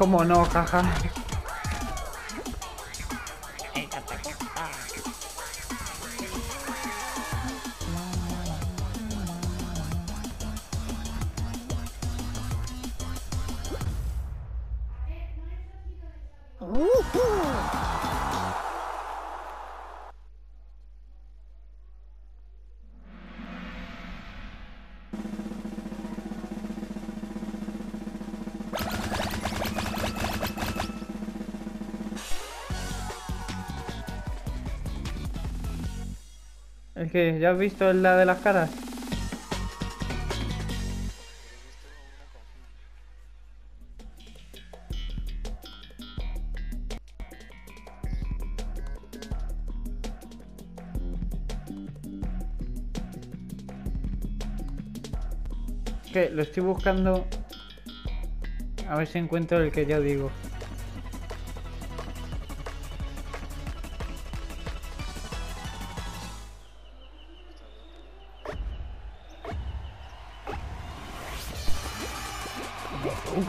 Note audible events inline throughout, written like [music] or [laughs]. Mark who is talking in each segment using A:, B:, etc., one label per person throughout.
A: como no, jaja? Es que, ¿ya has visto la de las caras? Que lo estoy buscando. A ver si encuentro el que ya digo.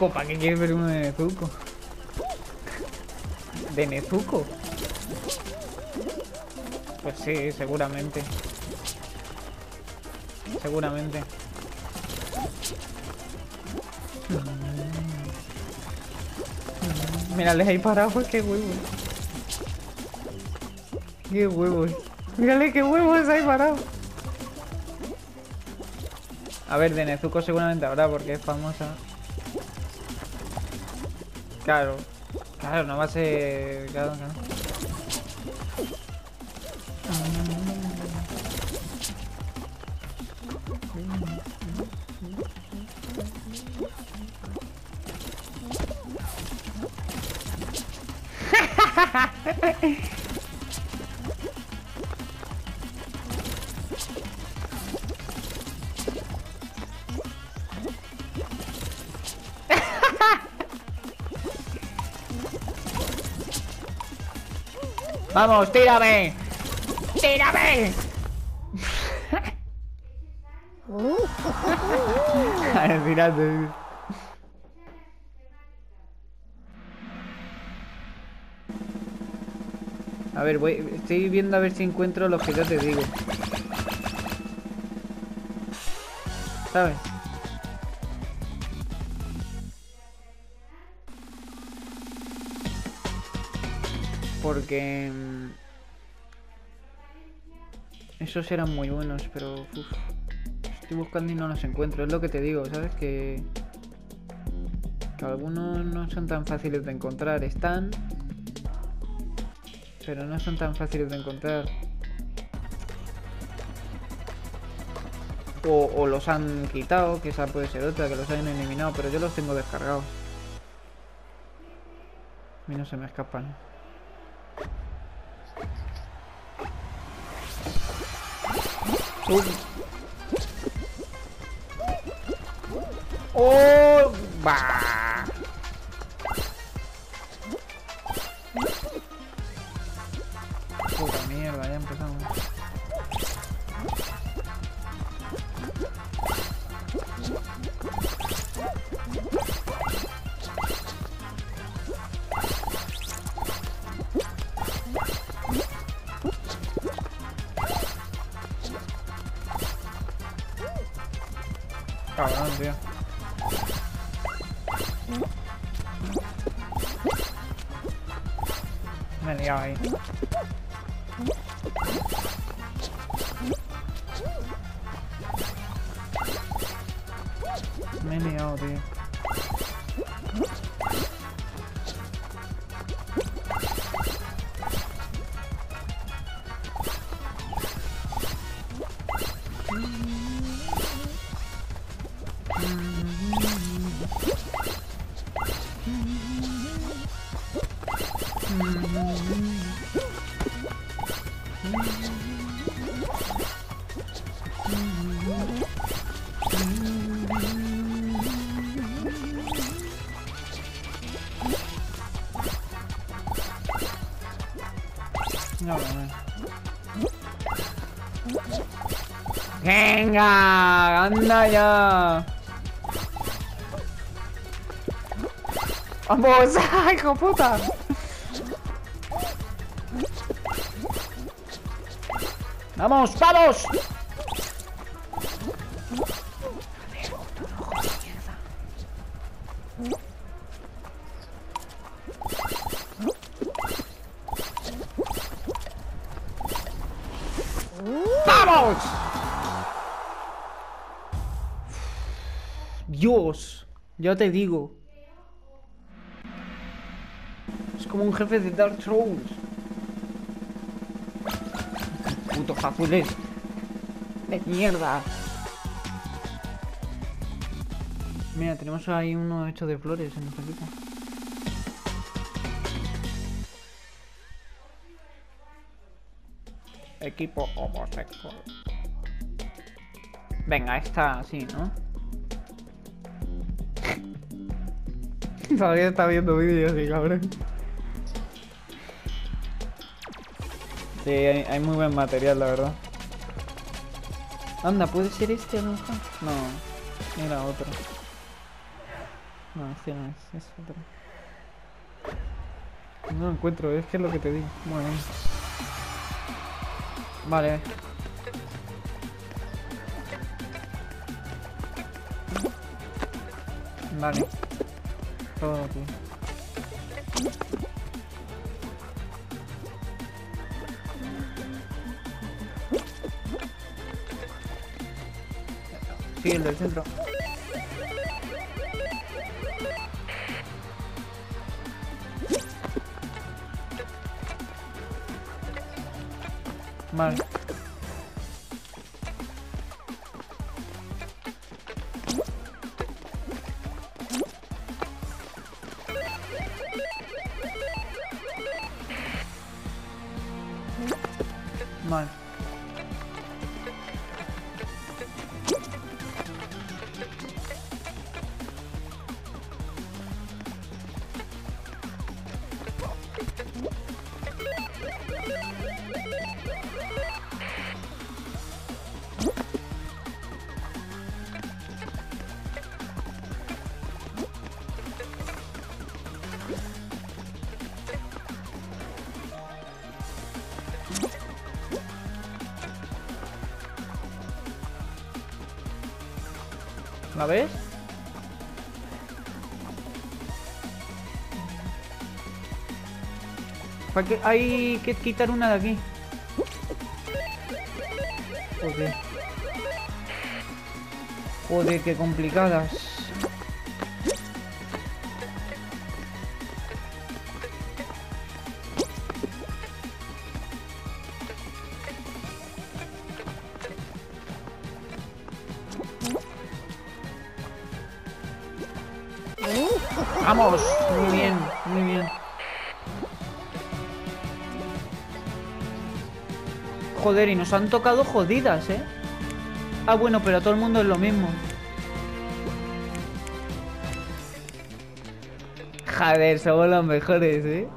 A: Nezuko, ¿para qué quieres ver uno de Nezuko? ¿De Nezuko? Pues sí, seguramente. Seguramente. Mírales ahí parados, pues qué huevos. Qué huevos. Mírale qué huevos ahí parados. A ver, de Nezuko seguramente habrá porque es famosa. Claro. Claro, no va a ser... Claro, claro. ¡Vamos, tírame! ¡Tírame! A ver, tirate. A ver, voy, estoy viendo a ver si encuentro los que yo te digo. ¿Sabes? Porque... mm, Esos eran muy buenos, pero... estoy buscando y no los encuentro. Es lo que te digo, ¿sabes? Que... Que algunos no son tan fáciles de encontrar. Están... Pero no son tan fáciles de encontrar. O, o los han quitado, que esa puede ser otra, que los hayan eliminado, pero yo los tengo descargados. A mí no se me escapan. ¡Oh! ¡Bah! Puta mierda, ya empezamos. Me he liado ahí. Me he liado, tío. No, no. Venga, anda ya. Vamos, vamos. ¡Vamos! Dios, ya te digo. Es como un jefe de Dark Souls. Putos azules. De mierda. Mira, tenemos ahí uno hecho de flores en el pelito. Equipo homosexual. Venga, esta así, ¿no? [laughs] Todavía está viendo vídeos y cabrón. Sí, hay, hay muy buen material, la verdad. Anda, ¿puede ser este a lo mejor? No, era otro. No, este no es, es otro. No lo encuentro, es que es lo que te digo. Bien. Vale. Vale. Todo aquí. Sí, el del centro. Vale. ¿La ves? ¿Para? Hay que quitar una de aquí. Joder. Joder, qué complicadas. Muy bien, muy bien. Joder, y nos han tocado jodidas, ¿eh? Ah, bueno, pero a todo el mundo es lo mismo. Joder, somos los mejores, ¿eh?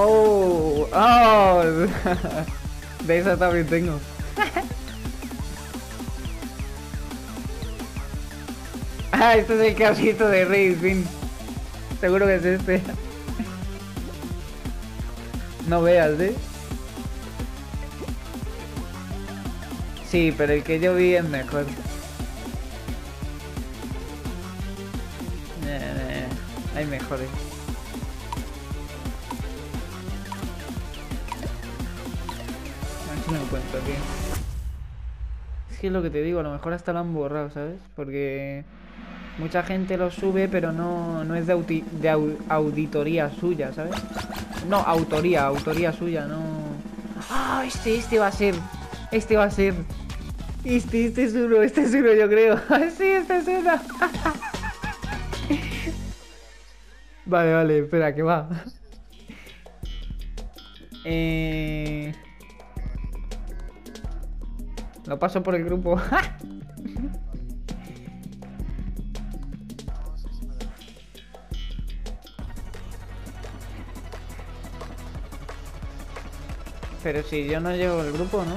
A: Oh, oh, [laughs] de esa también tengo. [laughs] ah, este es el casito de Rey Fin. Seguro que es este. No veas, ¿eh? Sí, pero el que yo vi es mejor. Eh, eh, hay mejores. Lo encuentro, tío. Es que es lo que te digo, a lo mejor hasta lo han borrado, ¿sabes? Porque mucha gente lo sube, pero no, no es de, auditoría suya, ¿sabes? No, autoría, autoría suya, no... Ah, este, este va a ser. Este va a ser. Este, este es uno, este es uno, yo creo. [laughs] sí, este es uno. [laughs] vale, vale, espera, que va. Eh... Lo paso por el grupo. [laughs] Pero si yo no llevo el grupo, ¿no?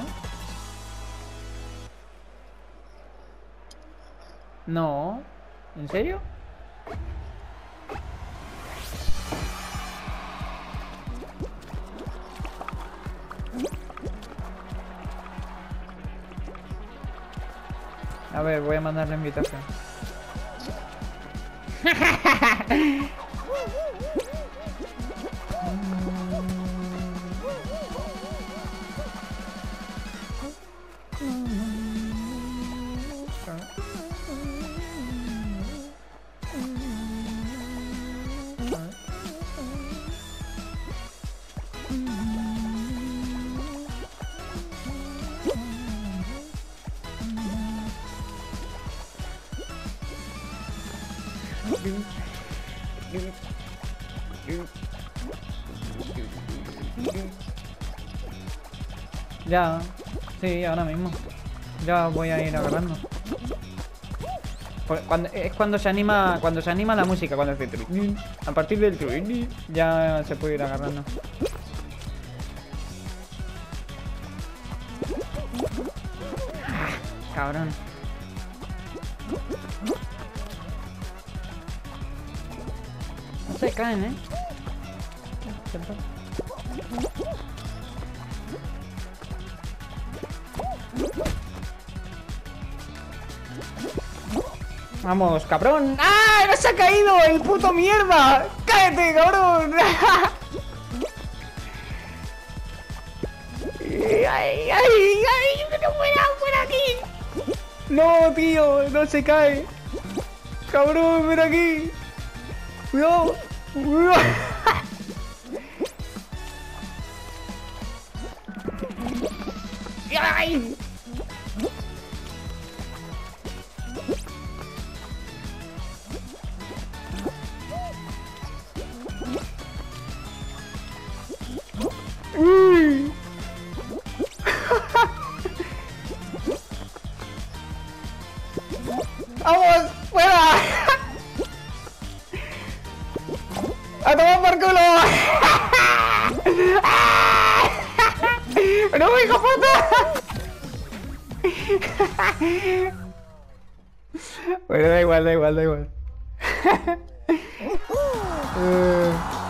A: No. ¿En serio? A ver, voy a mandar la invitación. [laughs] Ya, sí, ahora mismo. Ya voy a ir agarrando. Es cuando se anima cuando se anima la música, cuando hace trin, A partir del trin, ya se puede ir agarrando. Ah, Cabrón. No se caen, ¿eh? Vamos, cabrón. ¡Ah! ¡No se ha caído! ¡El puto mierda! ¡Cállate, cabrón! [laughs] ¡Ay, ay, ay! ¡No fuera, fuera aquí! No, tío, no se cae. Cabrón, ven aquí. Cuidado. Cuidado. [laughs] ¡Ay! [laughs] ¡Vamos! ¡Fuera! [laughs] ¡A tomar por culo! [laughs] ¡No, hijo puta! Bueno, da igual, da igual, da igual. [laughs] Eh.